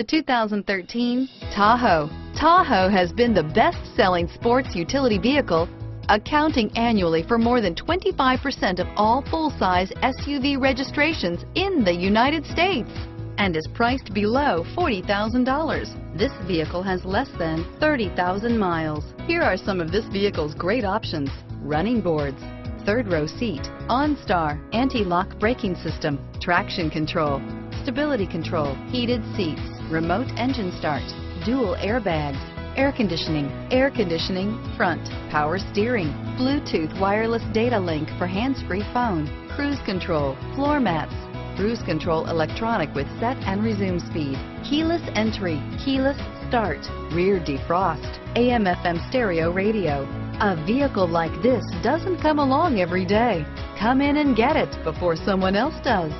The 2013 Tahoe. Tahoe has been the best-selling sports utility vehicle, accounting annually for more than 25% of all full-size SUV registrations in the United States and is priced below $40,000. This vehicle has less than 30,000 miles. Here are some of this vehicle's great options. Running boards, third row seat, OnStar, anti-lock braking system, traction control, stability control, heated seats, remote engine start, dual airbags, air conditioning, air conditioning front, power steering, Bluetooth wireless data link for hands-free phone, cruise control, floor mats, cruise control electronic with set and resume speed, keyless entry, keyless start, rear defrost, AM FM stereo radio. A vehicle like this doesn't come along every day. Come in and get it before someone else does.